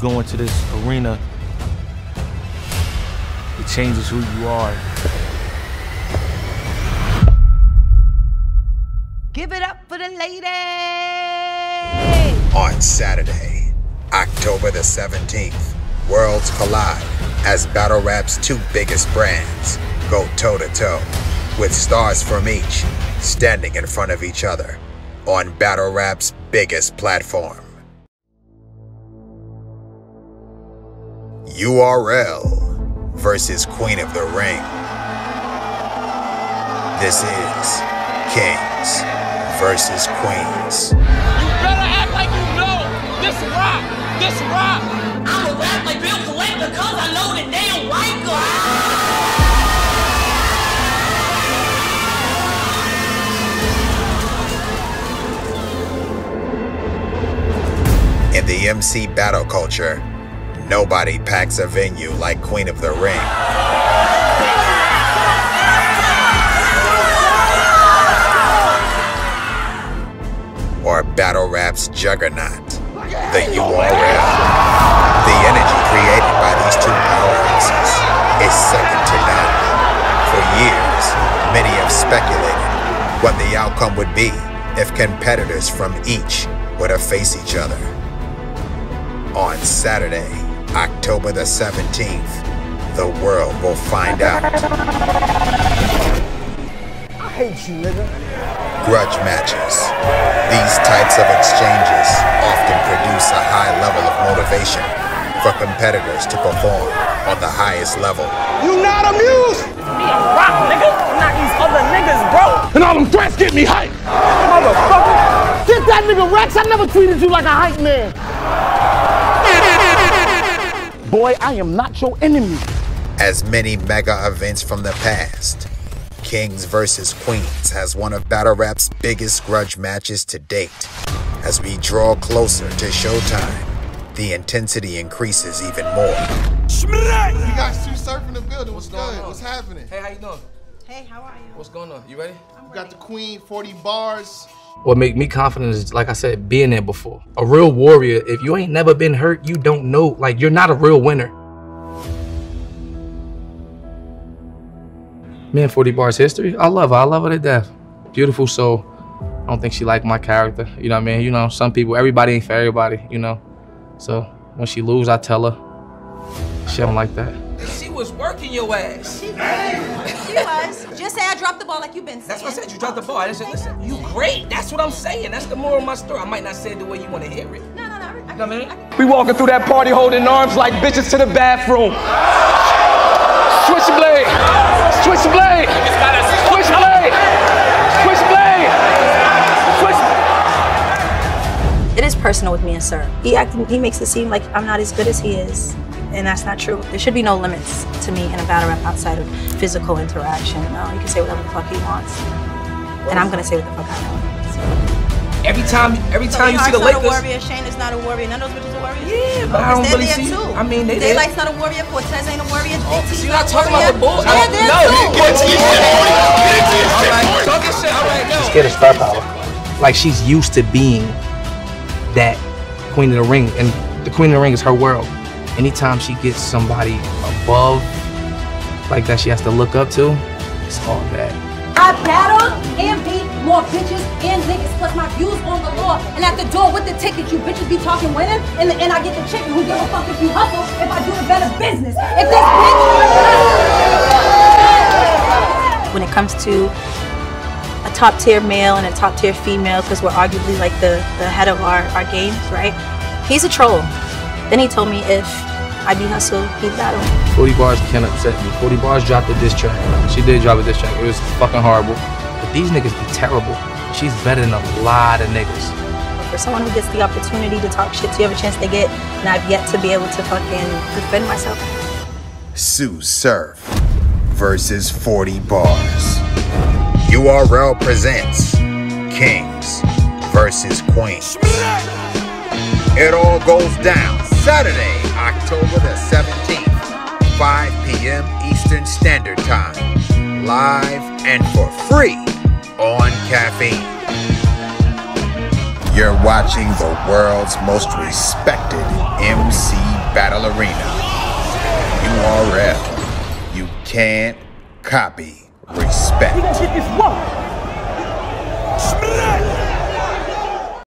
go into this arena, it changes who you are. Give it up for the lady. On Saturday, October the 17th, worlds collide as Battle Rap's two biggest brands go toe to toe, with stars from each standing in front of each other on Battle Rap's biggest platform. URL versus Queen of the Ring. This is Kings versus Queens. You better act like you know this rock, this rock. I'ma rap like Bill Collector cause I know the damn white girl. In the MC battle culture, nobody packs a venue like Queen of the Ring. Or battle rap's juggernaut, the URL. The energy created by these two powerhouses is second to none. For years, many have speculated what the outcome would be if competitors from each were to face each other. On Saturday, October the 17th, the world will find out. I hate you, nigga. Grudge matches. These types of exchanges often produce a high level of motivation for competitors to perform on the highest level. You not amused? Me a rock, nigga. Not these other niggas, bro. And all them threats get me hyped. Motherfucker. Get that nigga Rex. I never treated you like a hype man. Boy, I am not your enemy. As many mega events from the past, Kings vs. Queens has one of Battle Rap's biggest grudge matches to date. As we draw closer to showtime, the intensity increases even more. You guys two surfing the building. What's, going good? on? What's happening? Hey, how you doing? Hey, how are you? What's going on? You ready? I'm You got the queen, 40 bars. What make me confident is, like I said, being there before. A real warrior, if you ain't never been hurt, you don't know. Like, you're not a real winner. Me and 40 Bars history, I love her. I love her to death. Beautiful soul. I don't think she liked my character. You know what I mean? You know, some people, everybody ain't for everybody, you know? So when she lose, I tell her, she don't like that. She was working your ass. She was. She was. Just say I dropped the ball like you've been saying. That's what I said. You dropped the ball. I said, listen, you great. That's what I'm saying. That's the moral of my story. I might not say it the way you want to hear it. No, no, no. I, You know what I mean? We walking through that party holding arms like bitches to the bathroom. Switchblade. Switchblade. Switchblade. Switchblade. Switch. It is personal with me and Sir. He acting, he makes it seem like I'm not as good as he is, and that's not true. There should be no limits to me in a battle rap outside of physical interaction. Uh, no, he can say whatever the fuck he wants, and I'm gonna say what the fuck I want. Every time, every So time you see the Hart's not Lakers. a warrior. Shane is not a warrior. None of those bitches are warriors. Yeah, but I don't They're really there see. Too. I mean, they there. Daylight's not a warrior. Cortez ain't a warrior. Oh, DT's see, you're not not talking a about the warrior. bull. Yeah, they're no, too. get to your shit. All right, talk your shit. All right, no. Scared of star power. Like, she's used to being that Queen of the Ring, and the Queen of the Ring is her world. Anytime she gets somebody above, like that she has to look up to, it's all bad. I battle and beat more bitches and niggas, plus my views on the law. And at the door with the ticket, you bitches be talking winning, and, and I get the chicken who give a fuck if you hustle if I do a better business. If this bitch. When it comes to a top tier male and a top tier female, because we're arguably like the, the head of our, our games, right? He's a troll. Then he told me if I be hustle, he battle. 40 bars can't upset me. 40 bars dropped a diss track. She did drop a diss track. It was fucking horrible. But these niggas be terrible. She's better than a lot of niggas. For someone who gets the opportunity to talk shit to you every chance they get, and I've yet to be able to fucking defend myself. Tsu Surf versus 40 Bars. URL presents Kings versus Queens. It all goes down Saturday, October the 17th, 5 p.m. Eastern Standard Time. Live and for free on Caffeine. You're watching the world's most respected MC Battle Arena. URL. You can't copy respect.